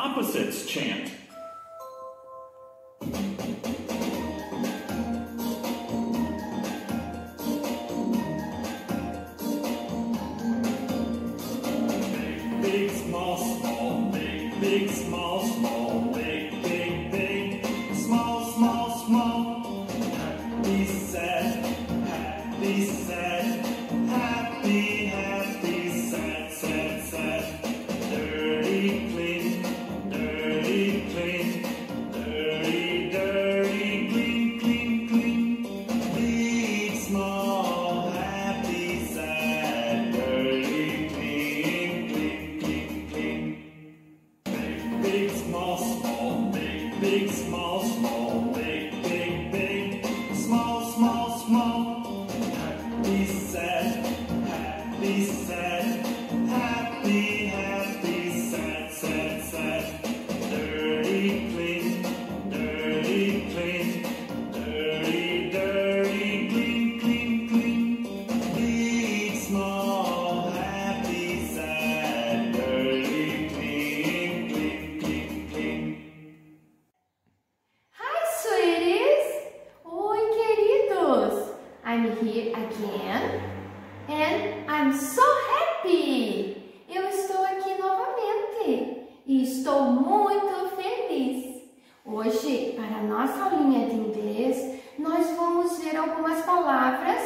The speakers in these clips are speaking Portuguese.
Opposites chant. Big, big, small, small, big, big, small, estou muito feliz. Hoje, para nossa aulinha de inglês, nós vamos ver algumas palavras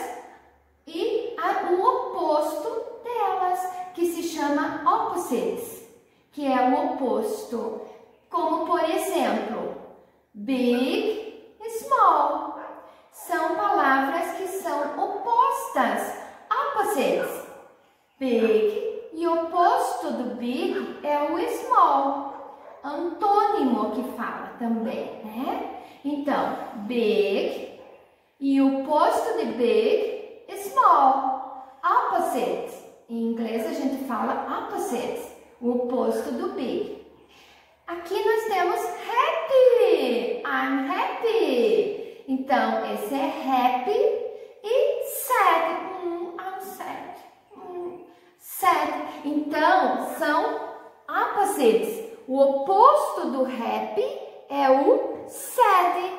e a- o oposto delas, que se chama opposites, que é o oposto. Como, por exemplo, big small. São palavras que são opostas, opposites. Big e oposto do big é o small. Antônimo que fala também, né? Então, big e o oposto de big, small. Opposite. Em inglês a gente fala opposite, o oposto do big. Aqui nós temos happy. I'm happy. Então, esse é happy e sad. Hum, I'm sad. Hum, sad. Então, são opposites. O oposto do happy é o sad.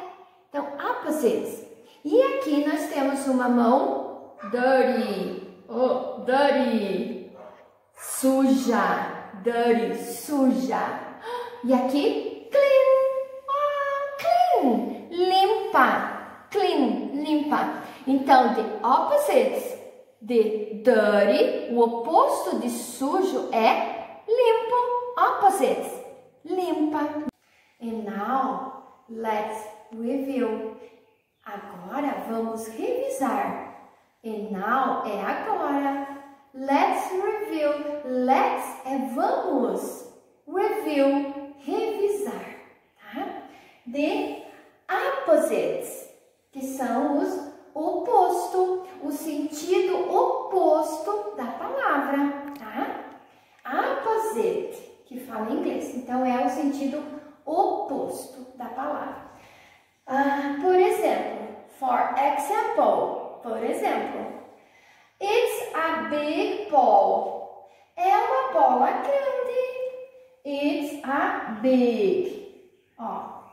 Então, opposites. E aqui nós temos uma mão dirty. Oh, dirty. Suja. Dirty, suja. E aqui, clean. Ah, clean. Limpa. Clean, limpa. Então, the opposites de dirty, o oposto de sujo é limpo. Opposites. Limpa. And now, let's review. Agora vamos revisar. And now é agora. Let's review. Let's é vamos. Review, revisar, tá? The opposites, que são Então é o sentido oposto da palavra. Ah, por exemplo, for example, por exemplo, it's a big ball. É uma bola grande. It's a big. Ó.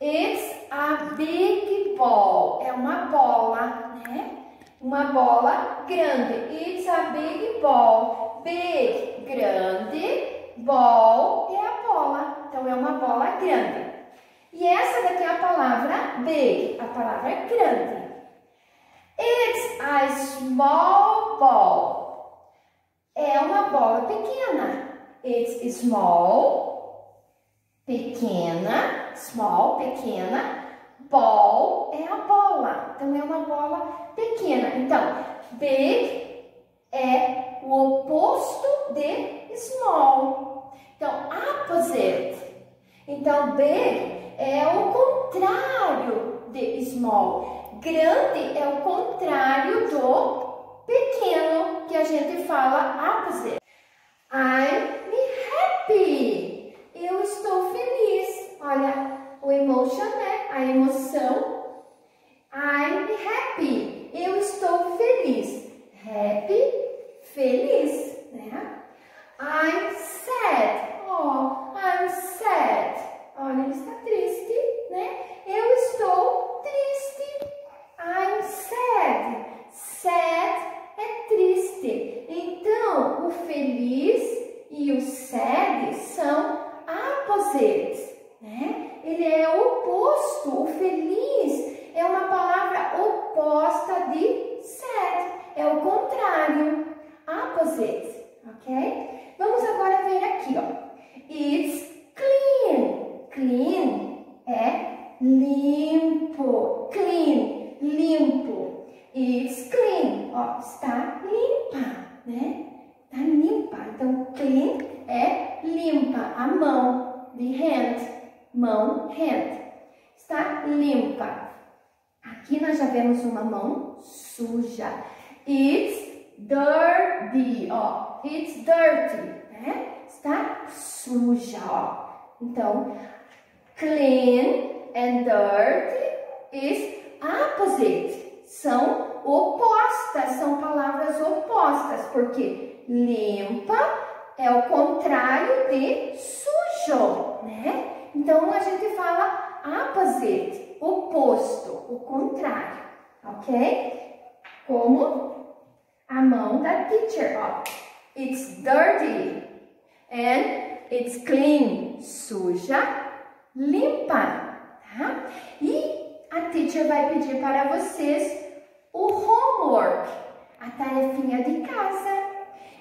It's a big ball. É uma bola, né? Uma bola grande. It's a big ball. Big, grande. Ball é a bola. Então é uma bola grande. E essa daqui é a palavra big, a palavra grande. It's a small ball. É uma bola pequena. It's small, pequena, small, pequena. Ball é a bola. Então é uma bola pequena. Então, big é o oposto de small. Então, opposite. Então, big é o contrário de small. Grande é o contrário do pequeno, que a gente fala opposite. I'm happy. Eu estou feliz. Olha, o emotion, né? A emoção. I'm happy. Eu estou feliz. Happy, feliz, né? I'm sad. Oh, I'm sad. feliz e o sad são opposites, né? Ele é oposto, o feliz é uma palavra oposta de sad, é o contrário, opposite, ok? Vamos agora ver aqui, ó. It's clean, clean é limpo, clean, limpo. It's clean, ó, está limpa, né? Está limpa. Então, clean é limpa, a mão, the hand, mão, hand. Está limpa. Aqui nós já vemos uma mão suja. It's dirty, ó, it's dirty, né? Está suja, ó. Então, clean and dirty is opposite. São opostas, são palavras opostas, porque limpa é o contrário de sujo, né? Então a gente fala opposite, oposto, o contrário, ok? Como a mão da teacher, ó. It's dirty and it's clean, suja, limpa, tá? E a teacher vai pedir para vocês o homework, a tarefinha de casa.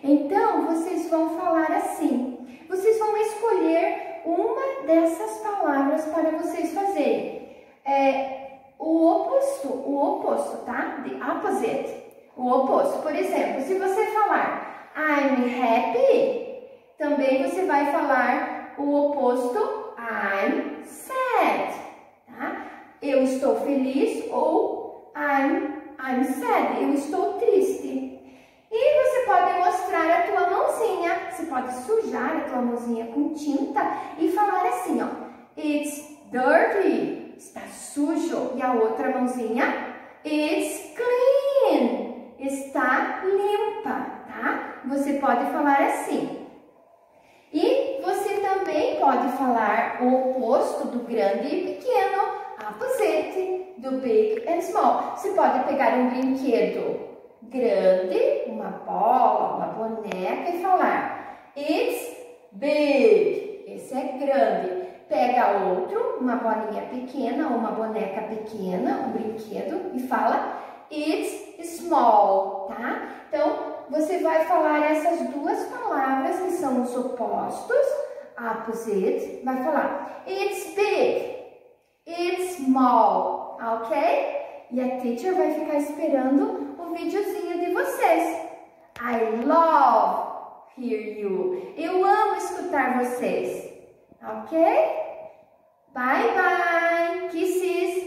Então, vocês vão falar assim, vocês vão escolher uma dessas palavras para vocês fazerem. É, o oposto, o oposto, tá? The opposite, o oposto. Por exemplo, se você falar I'm happy, também você vai falar o oposto I'm sad, tá? Eu estou feliz ou I'm, I'm sad, eu estou triste. Pode mostrar a tua mãozinha, você pode sujar a tua mãozinha com tinta e falar assim, ó, It's dirty, está sujo. E a outra mãozinha, It's clean, está limpa, tá? Você pode falar assim. E você também pode falar o oposto do grande e pequeno, opposite, do big and small. Você pode pegar um brinquedo grande, uma bola, uma boneca e falar It's big. Esse é grande. Pega outro, uma bolinha pequena ou uma boneca pequena, um brinquedo e fala It's small, tá? Então, você vai falar essas duas palavras que são os opostos, opposite, vai falar It's big, it's small, ok? E a teacher vai ficar esperando o videozinho de vocês. I love hear you. Eu amo escutar vocês. Ok? Bye bye. Kisses.